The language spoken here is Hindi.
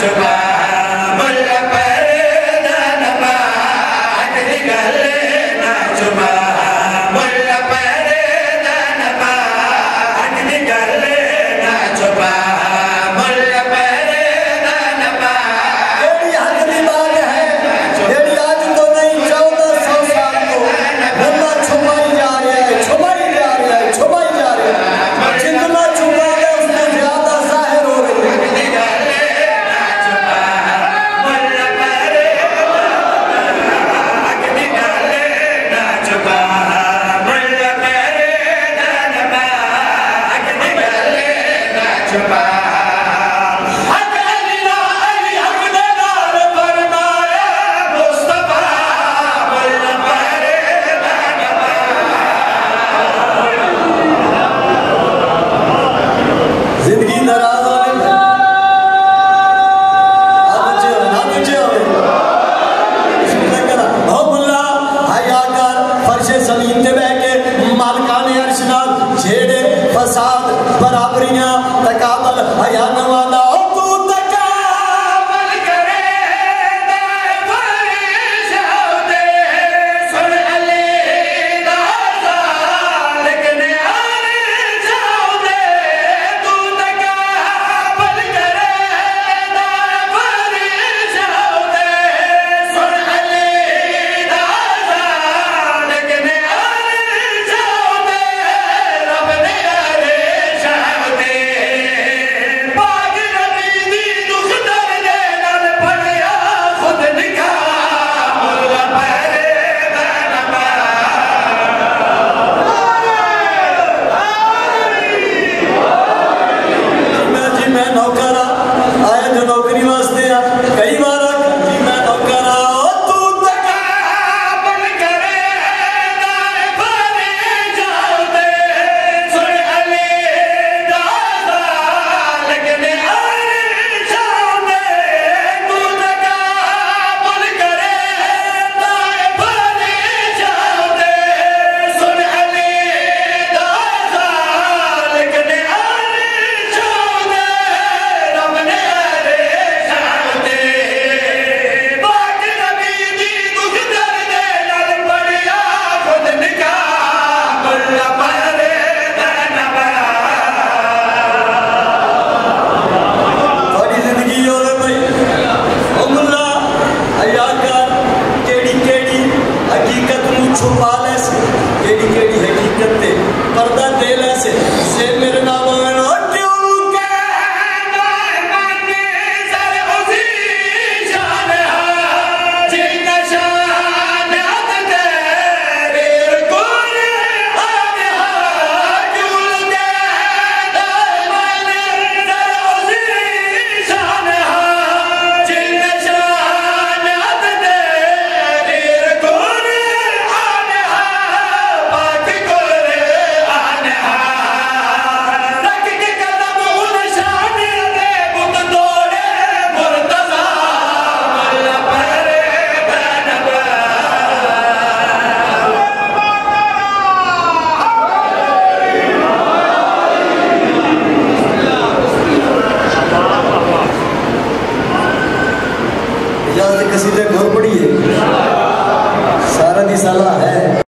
Thank you. Tchau, जत्ते पर्दा तेल से से मेरे नाम आवे कसीदे खोल पड़ी है। सारा दी सलाह है।